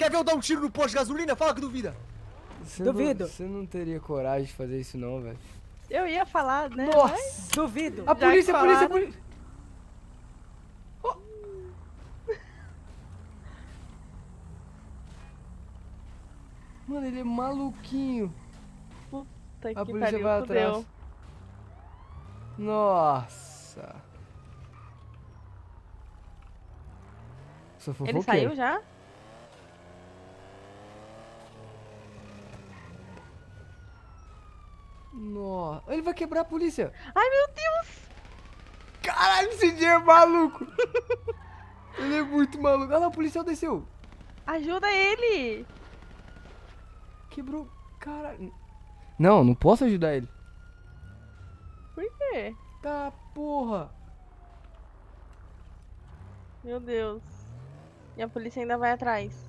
Quer ver eu dar um tiro no posto de gasolina? Fala que duvida. Você Duvido. Não, você não teria coragem de fazer isso não, velho. Eu ia falar, né? Nossa! Duvido. A polícia, a polícia, a polícia! Oh. Mano, ele é maluquinho. Puta A que polícia pariu, vai fudeu. atrás. Nossa. Ele saiu já? Nossa. Ele vai quebrar a polícia. Ai, meu Deus! Caralho, esse dia é maluco. ele é muito maluco. Olha lá, o policial desceu. Ajuda ele! Quebrou. Caralho. Não, não posso ajudar ele. Por quê? Tá, porra. Meu Deus. E a polícia ainda vai atrás.